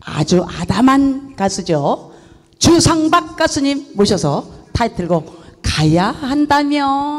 아주 아담한 가수죠. 주상박 가수님 모셔서 타이틀곡 가야 한다면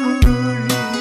사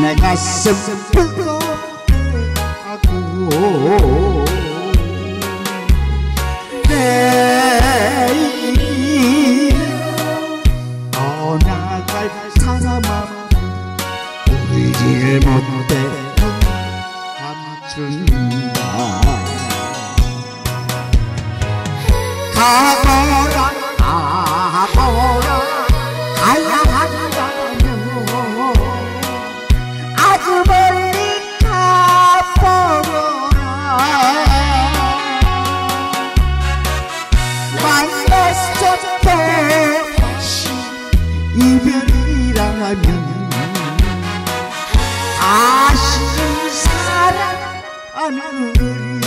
내 가슴 뜨겁게 하고 내일 떠나갈 사람아 보이질 못해 감춘다 가거라 가 이별이라면 아쉬운 사랑하는 우리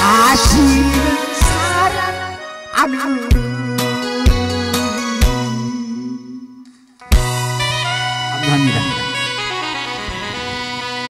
아쉬운 사랑 아는